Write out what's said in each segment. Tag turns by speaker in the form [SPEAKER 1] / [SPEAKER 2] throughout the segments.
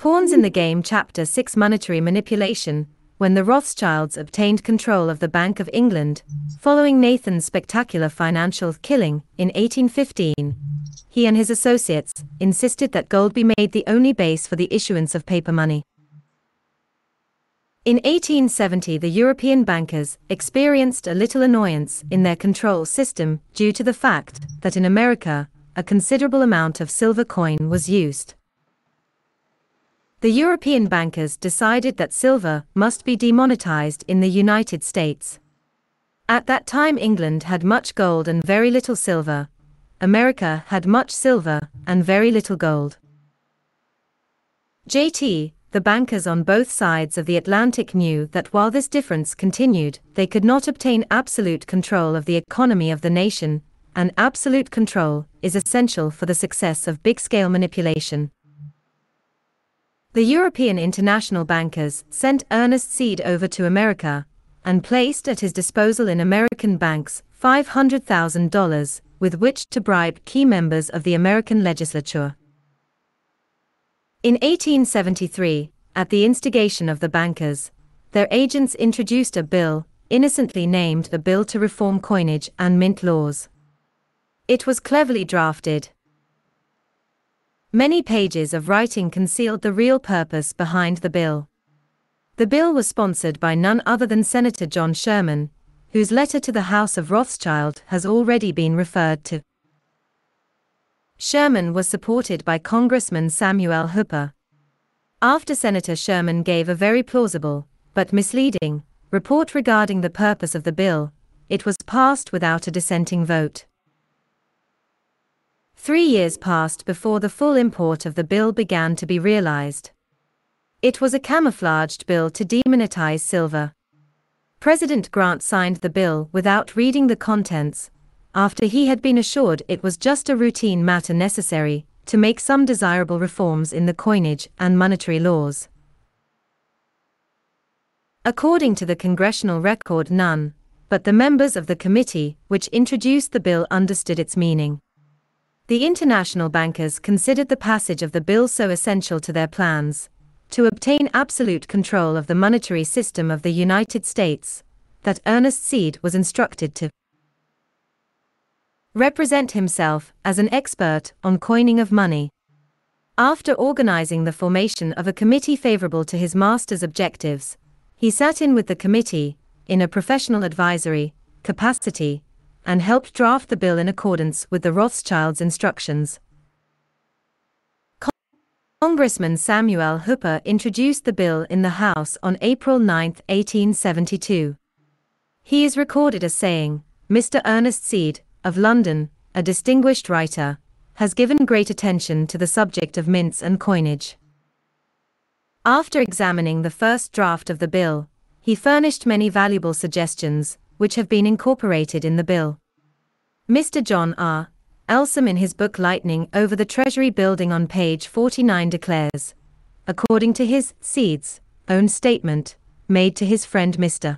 [SPEAKER 1] Pawns in the Game Chapter 6 Monetary Manipulation When the Rothschilds obtained control of the Bank of England, following Nathan's spectacular financial killing in 1815, he and his associates insisted that gold be made the only base for the issuance of paper money. In 1870, the European bankers experienced a little annoyance in their control system due to the fact that in America, a considerable amount of silver coin was used. The European bankers decided that silver must be demonetized in the United States. At that time, England had much gold and very little silver. America had much silver and very little gold. JT, the bankers on both sides of the Atlantic knew that while this difference continued, they could not obtain absolute control of the economy of the nation, and absolute control is essential for the success of big scale manipulation. The European international bankers sent Ernest Seyd over to America and placed at his disposal in American banks $500,000 with which to bribe key members of the American legislature. In 1873, at the instigation of the bankers, their agents introduced a bill, innocently named the Bill to Reform Coinage and Mint Laws. It was cleverly drafted, Many pages of writing concealed the real purpose behind the bill. The bill was sponsored by none other than Senator John Sherman, whose letter to the House of Rothschild has already been referred to. Sherman was supported by Congressman Samuel Hooper. After Senator Sherman gave a very plausible, but misleading, report regarding the purpose of the bill, it was passed without a dissenting vote. Three years passed before the full import of the bill began to be realized. It was a camouflaged bill to demonetize silver. President Grant signed the bill without reading the contents, after he had been assured it was just a routine matter necessary to make some desirable reforms in the coinage and monetary laws. According to the congressional record, none but the members of the committee which introduced the bill understood its meaning. The international bankers considered the passage of the bill so essential to their plans to obtain absolute control of the monetary system of the United States that Ernest Seyd was instructed to represent himself as an expert on coining of money. After organizing the formation of a committee favorable to his master's objectives, he sat in with the committee, in a professional advisory capacity, and helped draft the bill in accordance with the Rothschilds' instructions. Congressman Samuel Hooper introduced the bill in the House on April 9, 1872. He is recorded as saying, Mr. Ernest Seyd, of London, a distinguished writer, has given great attention to the subject of mints and coinage. After examining the first draft of the bill, he furnished many valuable suggestions, which have been incorporated in the bill. Mr. John R. Elsom in his book Lightning over the Treasury building on page 49 declares, according to his Seyd's own statement, made to his friend Mr.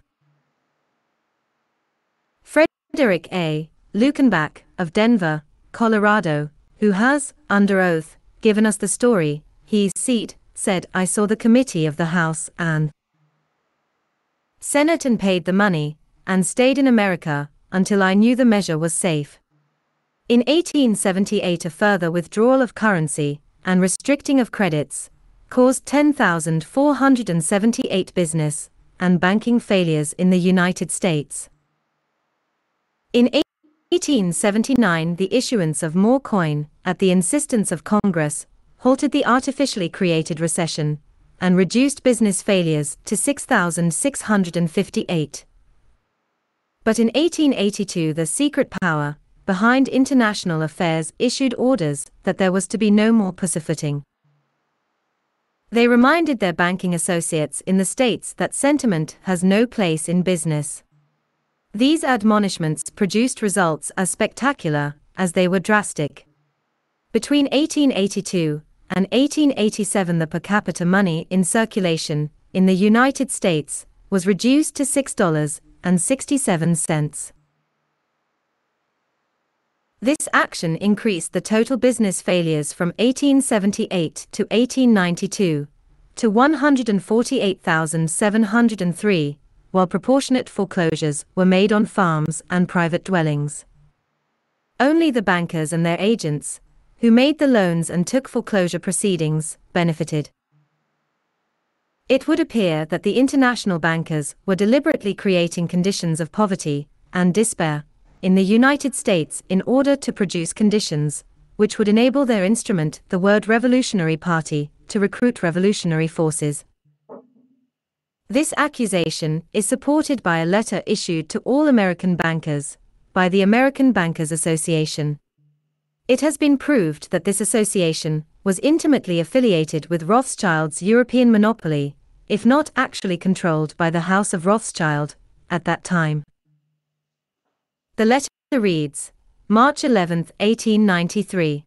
[SPEAKER 1] Frederick A. Luckenbach of Denver, Colorado, who has, under oath, given us the story, he seat, said I saw the committee of the House and Senate and paid the money, and stayed in America until I knew the measure was safe. In 1878, a further withdrawal of currency and restricting of credits caused 10,478 business and banking failures in the United States. In 1879, the issuance of more coin, at the insistence of Congress, halted the artificially created recession and reduced business failures to 6,658. But in 1882, the secret power behind international affairs issued orders that there was to be no more pussyfooting. They reminded their banking associates in the states that sentiment has no place in business. These admonishments produced results as spectacular as they were drastic. Between 1882 and 1887, the per capita money in circulation in the United States was reduced to $6 and 67 cents. This action increased the total business failures from 1878 to 1892 to 148,703, while proportionate foreclosures were made on farms and private dwellings. Only the bankers and their agents, who made the loans and took foreclosure proceedings, benefited. It would appear that the international bankers were deliberately creating conditions of poverty and despair in the United States in order to produce conditions which would enable their instrument, the word Revolutionary Party, to recruit revolutionary forces. This accusation is supported by a letter issued to all American bankers by the American Bankers Association. It has been proved that this association was intimately affiliated with Rothschild's European monopoly, if not actually controlled by the House of Rothschild, at that time. The letter reads March 11, 1893.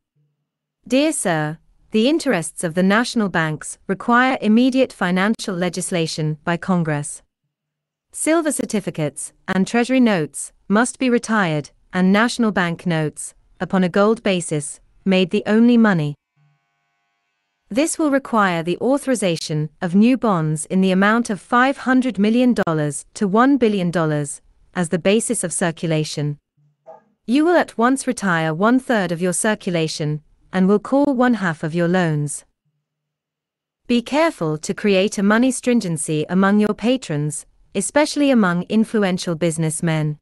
[SPEAKER 1] Dear Sir, the interests of the national banks require immediate financial legislation by Congress. Silver certificates and Treasury notes must be retired, and national bank notes, upon a gold basis, made the only money. This will require the authorization of new bonds in the amount of $500 million to $1 billion as the basis of circulation. You will at once retire one third of your circulation and will call one half of your loans. Be careful to create a money stringency among your patrons, especially among influential businessmen.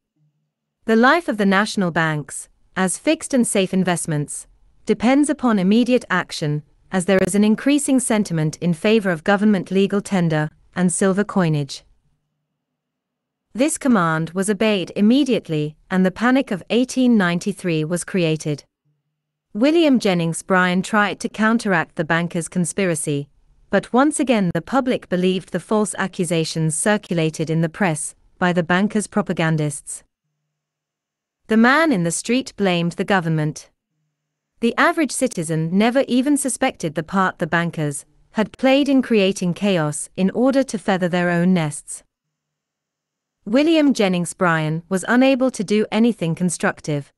[SPEAKER 1] The life of the national banks, as fixed and safe investments, depends upon immediate action, as there is an increasing sentiment in favor of government legal tender and silver coinage. This command was obeyed immediately, and the Panic of 1893 was created. William Jennings Bryan tried to counteract the bankers' conspiracy, but once again the public believed the false accusations circulated in the press by the bankers' propagandists. The man in the street blamed the government. The average citizen never even suspected the part the bankers had played in creating chaos in order to feather their own nests. William Jennings Bryan was unable to do anything constructive.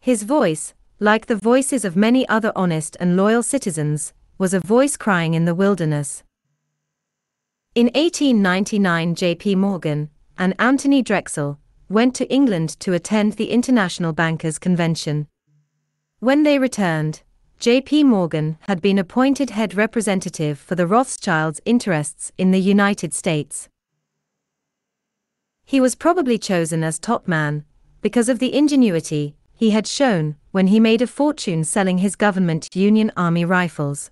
[SPEAKER 1] His voice, like the voices of many other honest and loyal citizens, was a voice crying in the wilderness. In 1899, J.P. Morgan and Anthony Drexel went to England to attend the International Bankers' Convention. When they returned, J.P. Morgan had been appointed head representative for the Rothschilds' interests in the United States. He was probably chosen as top man because of the ingenuity he had shown when he made a fortune selling his government Union Army rifles,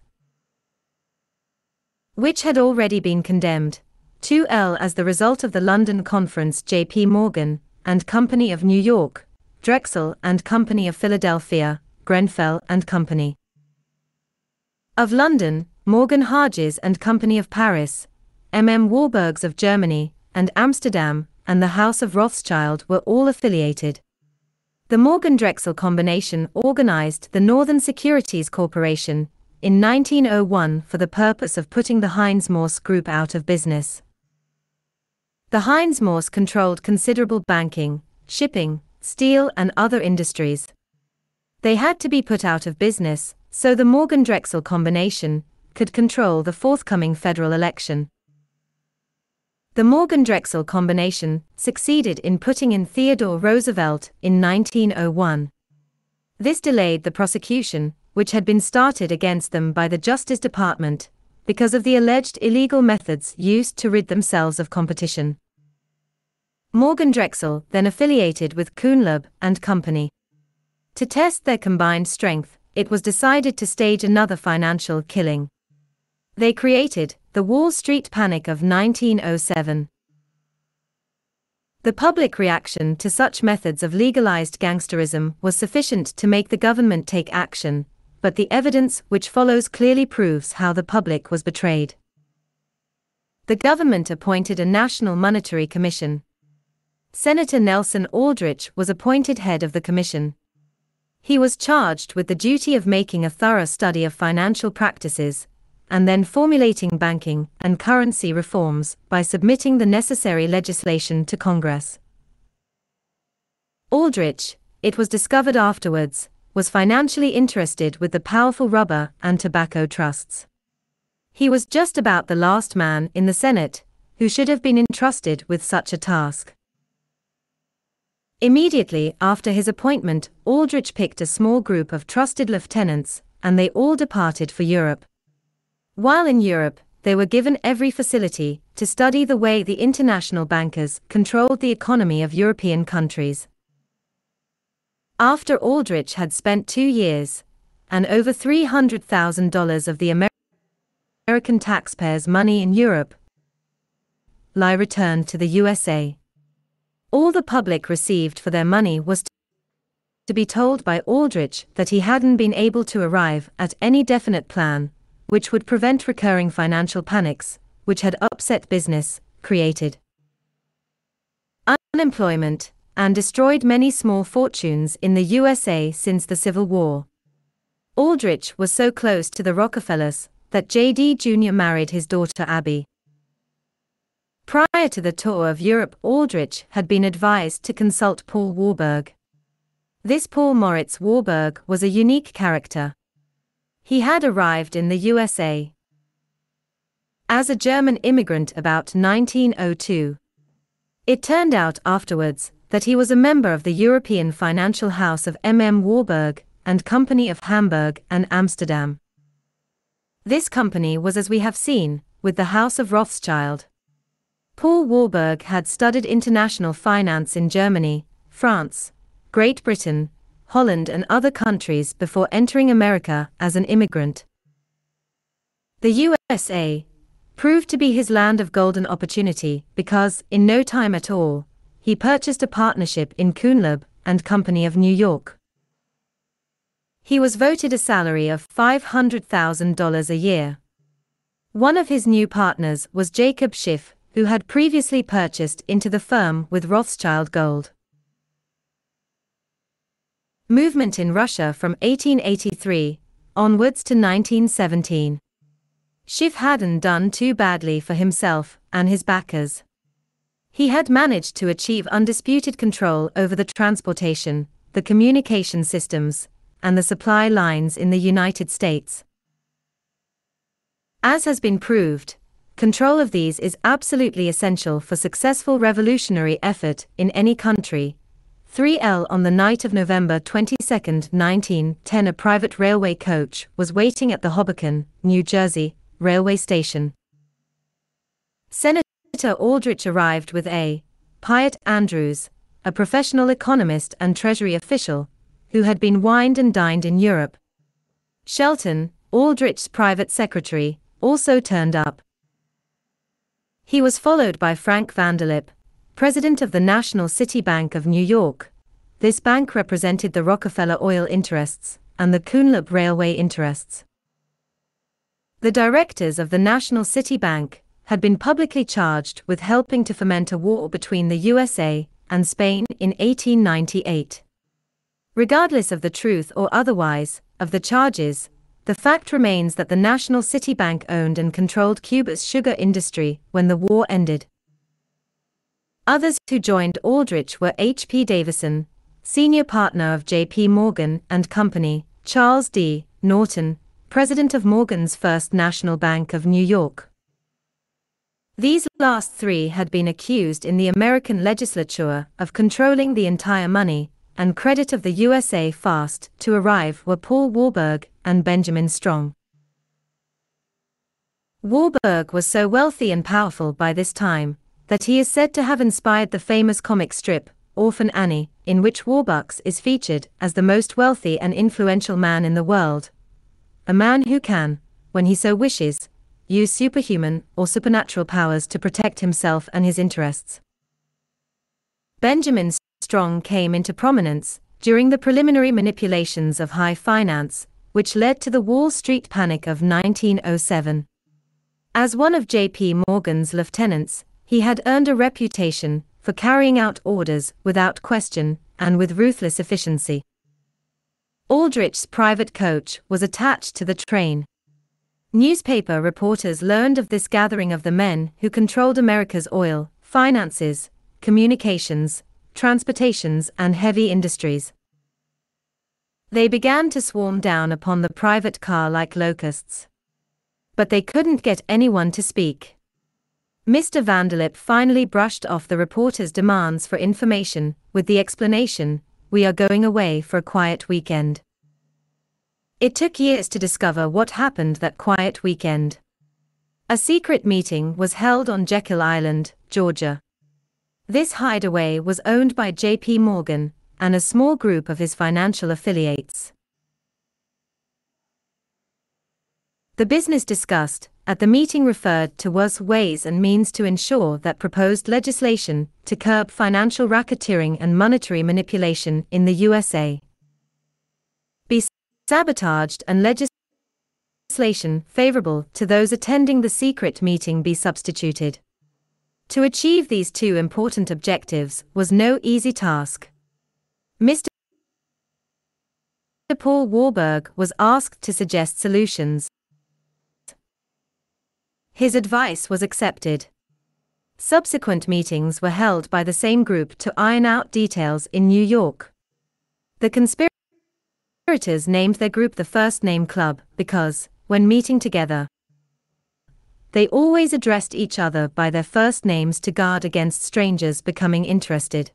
[SPEAKER 1] which had already been condemned. 2L as the result of the London Conference JP Morgan and Company of New York, Drexel and Company of Philadelphia, Grenfell and Company of London, Morgan Harjes and Company of Paris, M. M. Warburgs of Germany and Amsterdam, and the House of Rothschild were all affiliated. The Morgan Drexel combination organized the Northern Securities Corporation in 1901 for the purpose of putting the Heinze Morse Group out of business. The Heinze Morse controlled considerable banking, shipping, steel, and other industries. They had to be put out of business, so the Morgan Drexel combination could control the forthcoming federal election. The Morgan Drexel combination succeeded in putting in Theodore Roosevelt in 1901. This delayed the prosecution, which had been started against them by the Justice Department, because of the alleged illegal methods used to rid themselves of competition. Morgan Drexel then affiliated with Kuhn Loeb and Company. To test their combined strength, it was decided to stage another financial killing. They created the Wall Street Panic of 1907. The public reaction to such methods of legalized gangsterism was sufficient to make the government take action, but the evidence which follows clearly proves how the public was betrayed. The government appointed a National Monetary Commission. Senator Nelson Aldrich was appointed head of the commission. He was charged with the duty of making a thorough study of financial practices, and then formulating banking and currency reforms by submitting the necessary legislation to Congress. Aldrich, it was discovered afterwards, was financially interested with the powerful rubber and tobacco trusts. He was just about the last man in the Senate who should have been entrusted with such a task. Immediately after his appointment, Aldrich picked a small group of trusted lieutenants, and they all departed for Europe. While in Europe, they were given every facility to study the way the international bankers controlled the economy of European countries. After Aldrich had spent two years, and over $300,000 of the American taxpayers' money in Europe, Lie returned to the USA. All the public received for their money was to be told by Aldrich that he hadn't been able to arrive at any definite plan, which would prevent recurring financial panics, which had upset business, created unemployment, and destroyed many small fortunes in the USA since the Civil War. Aldrich was so close to the Rockefellers that J.D. Jr. married his daughter Abby. Prior to the tour of Europe, Aldrich had been advised to consult Paul Warburg. This Paul Moritz Warburg was a unique character. He had arrived in the USA as a German immigrant about 1902. It turned out afterwards that he was a member of the European financial house of M. M. Warburg and Company of Hamburg and Amsterdam. This company was as we have seen, with the House of Rothschild. Paul Warburg had studied international finance in Germany, France, Great Britain, Holland, and other countries before entering America as an immigrant. The USA proved to be his land of golden opportunity because, in no time at all, he purchased a partnership in Kuhn Loeb and Company of New York. He was voted a salary of $500,000 a year. One of his new partners was Jacob Schiff, who had previously purchased into the firm with Rothschild Gold. Movement in Russia from 1883 onwards to 1917. Schiff hadn't done too badly for himself and his backers. He had managed to achieve undisputed control over the transportation, the communication systems, and the supply lines in the United States. As has been proved, Control of these is absolutely essential for successful revolutionary effort in any country. 3L on the night of November 22, 1910 a private railway coach was waiting at the Hoboken, New Jersey, railway station. Senator Aldrich arrived with A. Piatt Andrews, a professional economist and treasury official, who had been wined and dined in Europe. Shelton, Aldrich's private secretary, also turned up. He was followed by Frank Vanderlip, president of the National City Bank of New York. This bank represented the Rockefeller oil interests and the Kuhn Loeb railway interests. The directors of the National City Bank had been publicly charged with helping to foment a war between the USA and Spain in 1898. Regardless of the truth or otherwise of the charges, the fact remains that the National City Bank owned and controlled Cuba's sugar industry when the war ended. Others who joined Aldrich were H.P. Davison, senior partner of J.P. Morgan and Company, Charles D. Norton, president of Morgan's First National Bank of New York. These last three had been accused in the American legislature of controlling the entire money and credit of the USA fast to arrive were Paul Warburg and Benjamin Strong. Warburg was so wealthy and powerful by this time that he is said to have inspired the famous comic strip, Orphan Annie, in which Warbucks is featured as the most wealthy and influential man in the world. A man who can, when he so wishes, use superhuman or supernatural powers to protect himself and his interests. Benjamin Strong came into prominence during the preliminary manipulations of high finance, which led to the Wall Street Panic of 1907. As one of J.P. Morgan's lieutenants, he had earned a reputation for carrying out orders without question and with ruthless efficiency. Aldrich's private coach was attached to the train. Newspaper reporters learned of this gathering of the men who controlled America's oil, finances, communications, transportations, and heavy industries. They began to swarm down upon the private car like locusts. But they couldn't get anyone to speak. Mr. Vanderlip finally brushed off the reporter's demands for information with the explanation We are going away for a quiet weekend. It took years to discover what happened that quiet weekend. A secret meeting was held on Jekyll Island, Georgia. This hideaway was owned by J.P. Morgan and a small group of his financial affiliates. The business discussed at the meeting referred to was ways and means to ensure that proposed legislation to curb financial racketeering and monetary manipulation in the USA be sabotaged and legislation favorable to those attending the secret meeting be substituted. To achieve these two important objectives was no easy task. Mr. Paul Warburg was asked to suggest solutions. His advice was accepted. Subsequent meetings were held by the same group to iron out details in New York. The conspirators named their group the First Name Club because, when meeting together, they always addressed each other by their first names to guard against strangers becoming interested.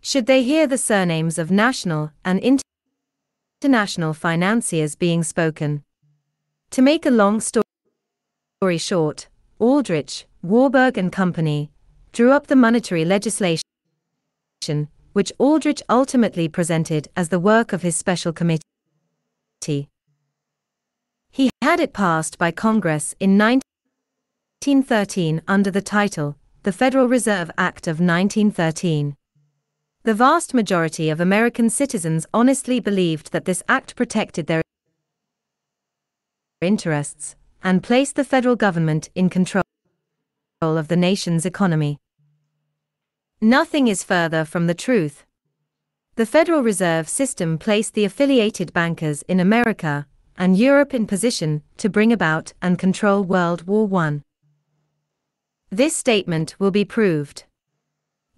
[SPEAKER 1] Should they hear the surnames of national and international financiers being spoken? To make a long story short, Aldrich, Warburg and Company drew up the monetary legislation, which Aldrich ultimately presented as the work of his special committee. He had it passed by Congress in 1913 under the title, the Federal Reserve Act of 1913. The vast majority of American citizens honestly believed that this act protected their interests, and placed the federal government in control of the nation's economy. Nothing is further from the truth. The Federal Reserve System placed the affiliated bankers in America and Europe in position to bring about and control World War I. This statement will be proved.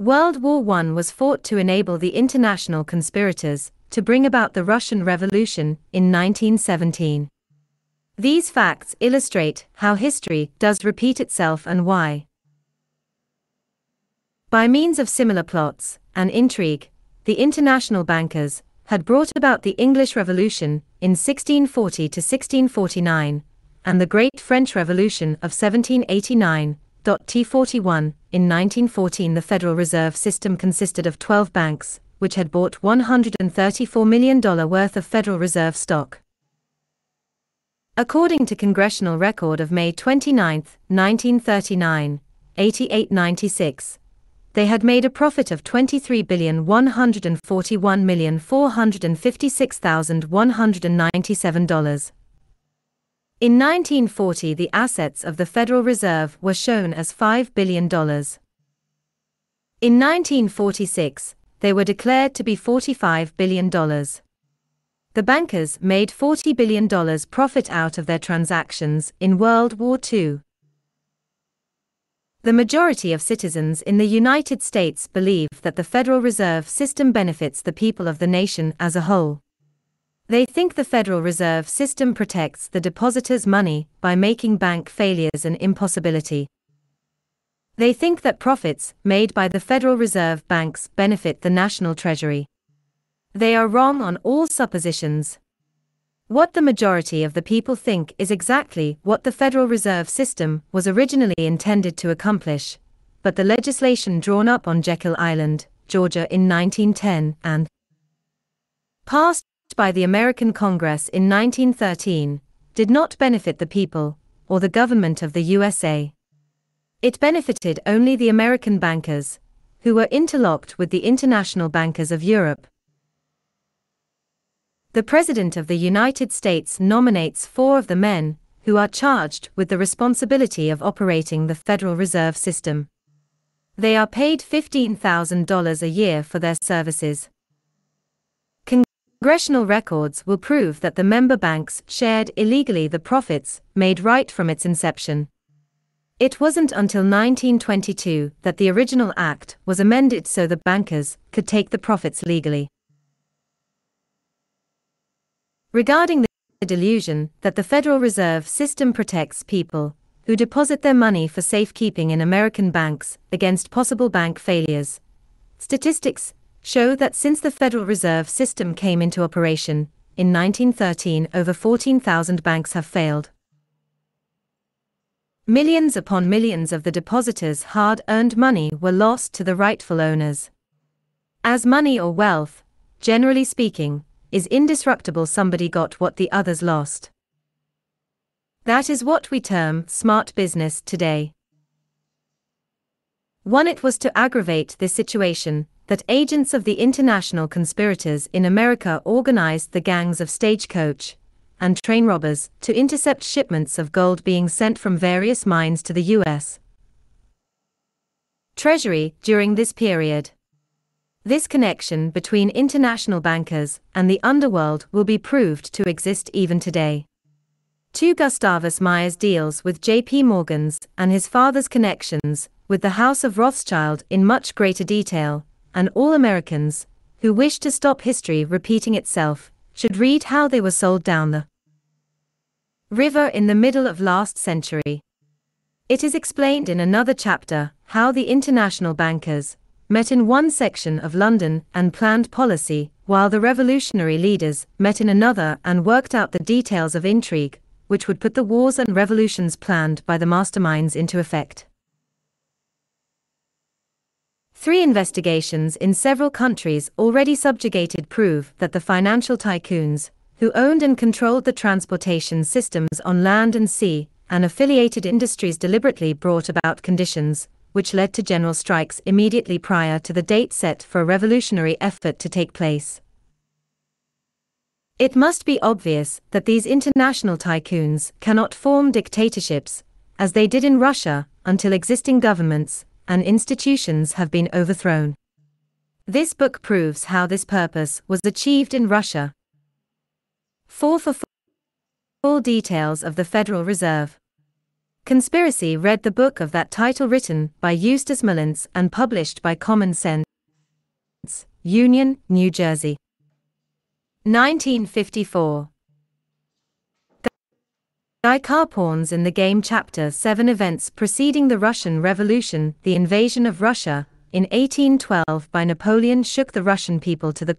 [SPEAKER 1] World War I was fought to enable the international conspirators to bring about the Russian Revolution in 1917. These facts illustrate how history does repeat itself and why. By means of similar plots and intrigue, the international bankers had brought about the English Revolution in 1640 to 1649 and the Great French Revolution of 1789. T41 In 1914, the Federal Reserve System consisted of 12 banks, which had bought $134 million worth of Federal Reserve stock. According to congressional record of May 29, 1939, 8896, they had made a profit of $23,141,456,197. In 1940, the assets of the Federal Reserve were shown as $5 billion. In 1946, they were declared to be $45 billion. The bankers made $40 billion profit out of their transactions in World War II. The majority of citizens in the United States believe that the Federal Reserve System benefits the people of the nation as a whole. They think the Federal Reserve System protects the depositors' money by making bank failures an impossibility. They think that profits made by the Federal Reserve banks benefit the national treasury. They are wrong on all suppositions. What the majority of the people think is exactly what the Federal Reserve System was originally intended to accomplish, but the legislation drawn up on Jekyll Island, Georgia in 1910 and passed by the American Congress in 1913 did not benefit the people or the government of the USA. It benefited only the American bankers, who were interlocked with the international bankers of Europe. The President of the United States nominates four of the men who are charged with the responsibility of operating the Federal Reserve System. They are paid $15,000 a year for their services. Congressional records will prove that the member banks shared illegally the profits made right from its inception. It wasn't until 1922 that the original act was amended so the bankers could take the profits legally. Regarding the delusion that the Federal Reserve System protects people who deposit their money for safekeeping in American banks against possible bank failures. Statistics show that since the Federal Reserve System came into operation in 1913, over 14,000 banks have failed. Millions upon millions of the depositors' hard earned money were lost to the rightful owners. As money or wealth, generally speaking, is indestructible, somebody got what the others lost. That is what we term smart business today. One, it was to aggravate this situation that agents of the international conspirators in America organized the gangs of stagecoach and train robbers to intercept shipments of gold being sent from various mines to the U.S. Treasury during this period. This connection between international bankers and the underworld will be proved to exist even today. 2. Gustavus Myers deals with J.P. Morgan's and his father's connections with the House of Rothschild in much greater detail, and all Americans who wish to stop history repeating itself should read how they were sold down the river in the middle of last century. It is explained in another chapter how the international bankers met in one section of London and planned policy, while the revolutionary leaders met in another and worked out the details of intrigue which would put the wars and revolutions planned by the masterminds into effect. Three investigations in several countries already subjugated prove that the financial tycoons, who owned and controlled the transportation systems on land and sea, and affiliated industries deliberately brought about conditions which led to general strikes immediately prior to the date set for a revolutionary effort to take place. It must be obvious that these international tycoons cannot form dictatorships, as they did in Russia, until existing governments and institutions have been overthrown. This book proves how this purpose was achieved in Russia. Fourth of full details of the Federal Reserve. Conspiracy read the book of that title written by Eustace Mullins and published by Common Sense, Union, New Jersey. 1954. Guy Carr Pawns in the game Chapter 7 Events preceding the Russian Revolution The invasion of Russia in 1812 by Napoleon shook the Russian people to the